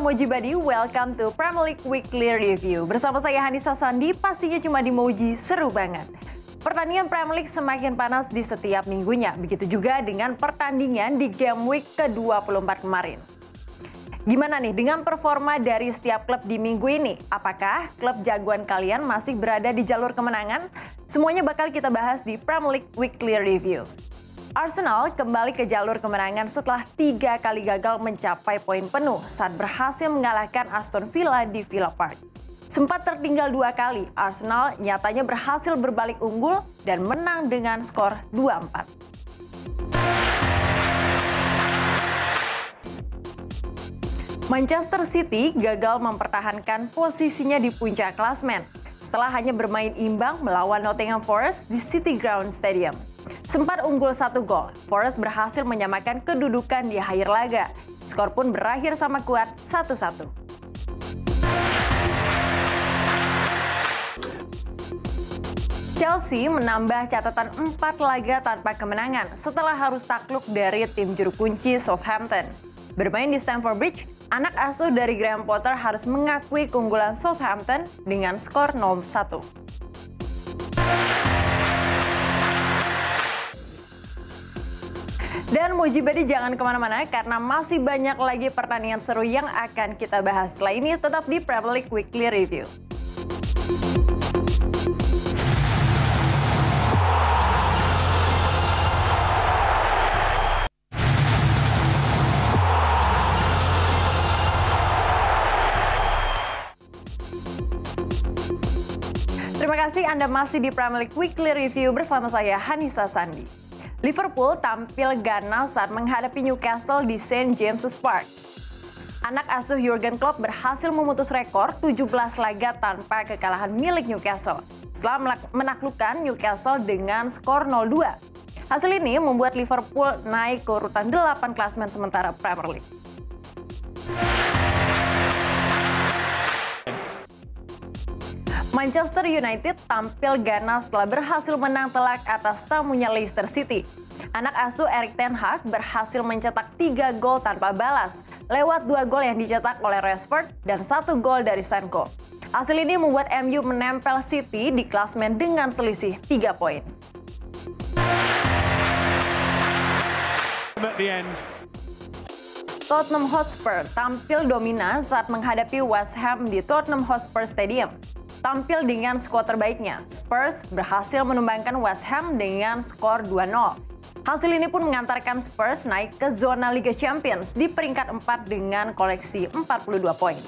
malam Mojibadi. Welcome to Premier League Weekly Review. Bersama saya Hanisa Sandi, pastinya cuma di Moji, seru banget. Pertandingan Premier League semakin panas di setiap minggunya. Begitu juga dengan pertandingan di game week ke-24 kemarin. Gimana nih dengan performa dari setiap klub di minggu ini? Apakah klub jagoan kalian masih berada di jalur kemenangan? Semuanya bakal kita bahas di Premier League Weekly Review. Arsenal kembali ke jalur kemenangan setelah tiga kali gagal mencapai poin penuh saat berhasil mengalahkan Aston Villa di Villa Park. Sempat tertinggal dua kali, Arsenal nyatanya berhasil berbalik unggul dan menang dengan skor 2-4. Manchester City gagal mempertahankan posisinya di puncak klasmen setelah hanya bermain imbang melawan Nottingham Forest di City Ground Stadium. Sempat unggul satu gol, Forest berhasil menyamakan kedudukan di akhir laga. Skor pun berakhir sama kuat 1-1. Chelsea menambah catatan 4 laga tanpa kemenangan setelah harus takluk dari tim juru kunci Southampton. Bermain di Stamford Bridge, anak asuh dari Graham Potter harus mengakui keunggulan Southampton dengan skor 0-1. Dan Mujibadi jangan ke mana-mana karena masih banyak lagi pertandingan seru yang akan kita bahas. Setelah ini tetap di Premier League Weekly Review. Terima kasih Anda masih di Premier League Weekly Review bersama saya Hanisa Sandi. Liverpool tampil ganas saat menghadapi Newcastle di St. James's Park. Anak asuh Jurgen Klopp berhasil memutus rekor 17 laga tanpa kekalahan milik Newcastle setelah menaklukkan Newcastle dengan skor 0-2. Hasil ini membuat Liverpool naik ke urutan 8 klasmen sementara Premier League. Manchester United tampil ganas setelah berhasil menang telak atas tamunya Leicester City. Anak asuh Erik Ten Hag berhasil mencetak tiga gol tanpa balas, lewat dua gol yang dicetak oleh Rashford dan satu gol dari Sanko. Hasil ini membuat MU menempel City di klasmen dengan selisih tiga poin. Tottenham Hotspur tampil dominan saat menghadapi West Ham di Tottenham Hotspur Stadium tampil dengan skor terbaiknya. Spurs berhasil menumbangkan West Ham dengan skor 2-0. Hasil ini pun mengantarkan Spurs naik ke zona Liga Champions di peringkat 4 dengan koleksi 42 poin.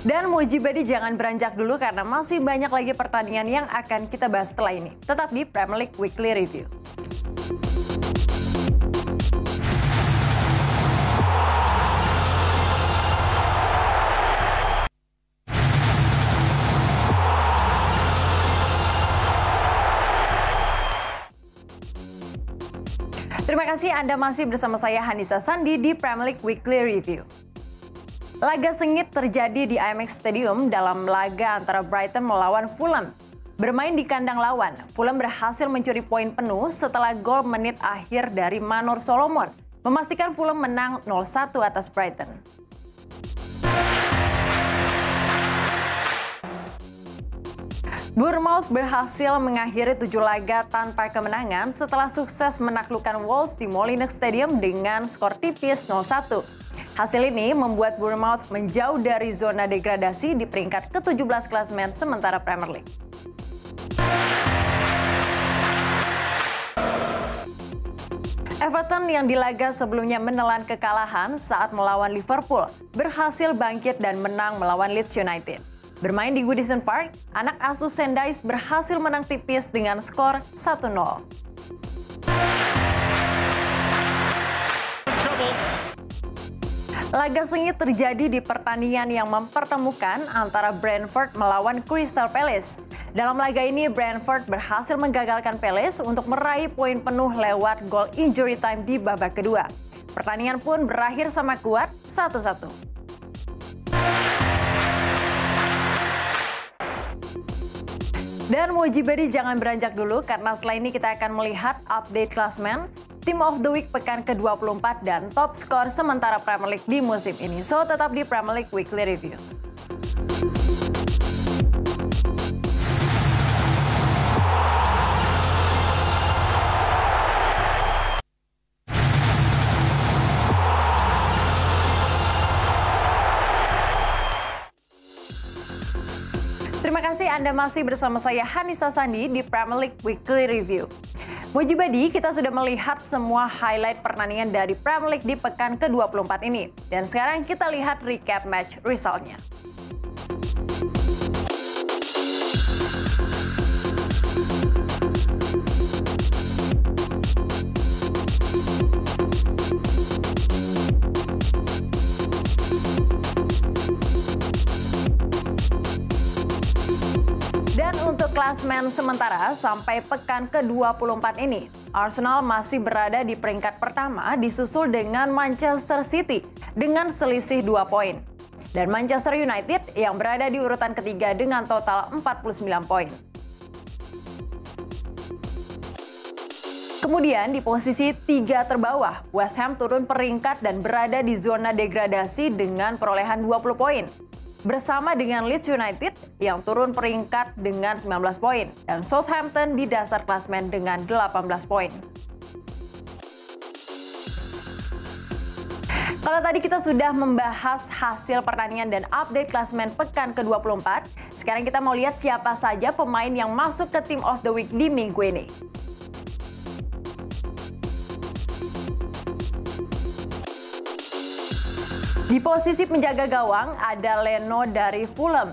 Dan Mujibadi jangan beranjak dulu karena masih banyak lagi pertandingan yang akan kita bahas setelah ini. Tetap di Premier League Weekly Review. Terima kasih Anda masih bersama saya Hanisa Sandi di Premier League Weekly Review. Laga sengit terjadi di IMAX Stadium dalam laga antara Brighton melawan Fulham. Bermain di kandang lawan, Fulham berhasil mencuri poin penuh setelah gol menit akhir dari Manor Solomon, memastikan Fulham menang 0-1 atas Brighton. Bournemouth berhasil mengakhiri tujuh laga tanpa kemenangan setelah sukses menaklukkan Wolves di Molineux Stadium dengan skor tipis 0-1. Hasil ini membuat Bournemouth menjauh dari zona degradasi di peringkat ke-17 klasmen sementara Premier League. Everton yang di laga sebelumnya menelan kekalahan saat melawan Liverpool berhasil bangkit dan menang melawan Leeds United. Bermain di Goodison Park, anak asuh Sendais berhasil menang tipis dengan skor 1-0. Laga sengit terjadi di pertandingan yang mempertemukan antara Brentford melawan Crystal Palace. Dalam laga ini, Brentford berhasil menggagalkan Palace untuk meraih poin penuh lewat gol injury time di babak kedua. Pertandingan pun berakhir sama kuat 1-1. Dan Mojibadi jangan beranjak dulu karena setelah ini kita akan melihat update klasmen, Team of the Week pekan ke-24 dan top skor sementara Premier League di musim ini. So tetap di Premier League Weekly Review. Anda masih bersama saya Hanisa Sandi di Premier League Weekly Review. Mujibadi, kita sudah melihat semua highlight pertandingan dari Premier League di pekan ke-24 ini. Dan sekarang kita lihat recap match resultnya. Klasmen sementara sampai pekan ke-24 ini, Arsenal masih berada di peringkat pertama disusul dengan Manchester City dengan selisih 2 poin. Dan Manchester United yang berada di urutan ketiga dengan total 49 poin. Kemudian di posisi tiga terbawah, West Ham turun peringkat dan berada di zona degradasi dengan perolehan 20 poin bersama dengan Leeds United yang turun peringkat dengan 19 poin dan Southampton di dasar klasmen dengan 18 poin. Kalau tadi kita sudah membahas hasil pertandingan dan update klasmen pekan ke-24, sekarang kita mau lihat siapa saja pemain yang masuk ke Team of the Week di minggu ini. Di posisi penjaga gawang ada Leno dari Fulham.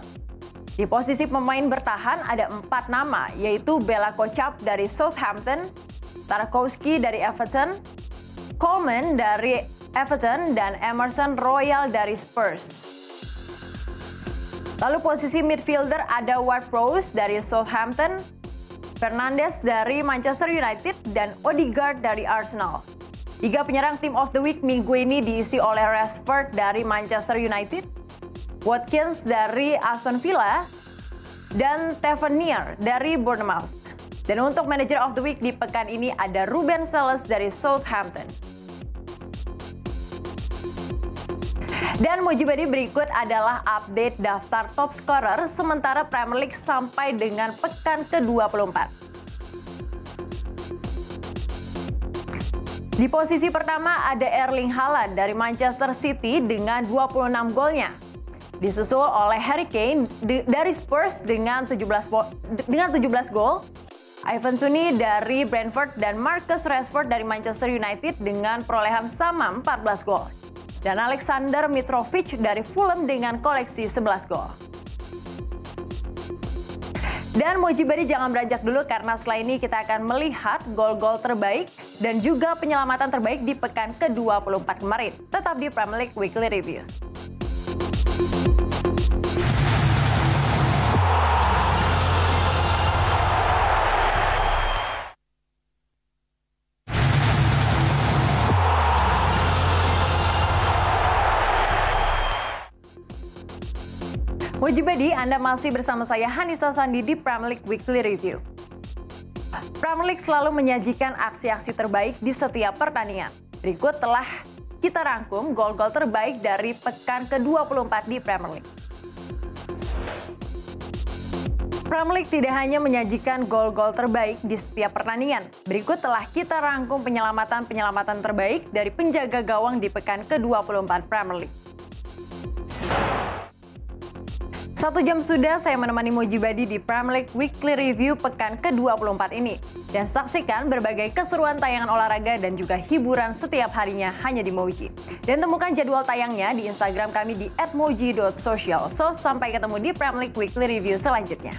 Di posisi pemain bertahan ada empat nama, yaitu Bella Kocap dari Southampton, Tarkowski dari Everton, Coleman dari Everton, dan Emerson Royal dari Spurs. Lalu posisi midfielder ada Ward-Prowse dari Southampton, Fernandes dari Manchester United, dan Odegaard dari Arsenal. Tiga penyerang Team of the Week minggu ini diisi oleh Rashford dari Manchester United, Watkins dari Aston Villa, dan Tavernier dari Bournemouth. Dan untuk Manager of the Week di pekan ini ada Ruben Selles dari Southampton. Dan Mujibadi berikut adalah update daftar top scorer sementara Premier League sampai dengan pekan ke-24. Di posisi pertama ada Erling Haaland dari Manchester City dengan 26 golnya. Disusul oleh Harry Kane dari Spurs dengan 17 dengan 17 gol. Ivan Toney dari Brentford dan Marcus Rashford dari Manchester United dengan perolehan sama 14 gol. Dan Alexander Mitrovic dari Fulham dengan koleksi 11 gol. Dan Mojibadi jangan beranjak dulu karena setelah ini kita akan melihat gol-gol terbaik dan juga penyelamatan terbaik di pekan ke-24 kemarin. Tetap di Premier League Weekly Review. Mujibadi, Anda masih bersama saya Hanisa Sandi di Premier League Weekly Review. Premier League selalu menyajikan aksi-aksi terbaik di setiap pertandingan. Berikut telah kita rangkum gol-gol terbaik dari pekan ke-24 di Premier League. Premier League tidak hanya menyajikan gol-gol terbaik di setiap pertandingan. Berikut telah kita rangkum penyelamatan-penyelamatan terbaik dari penjaga gawang di pekan ke-24 Premier League. Satu jam sudah saya menemani Mojibadi di Premier League Weekly Review pekan ke-24 ini. Dan saksikan berbagai keseruan tayangan olahraga dan juga hiburan setiap harinya hanya di Moji. Dan temukan jadwal tayangnya di Instagram kami di @moji.social. So, sampai ketemu di Premier League Weekly Review selanjutnya.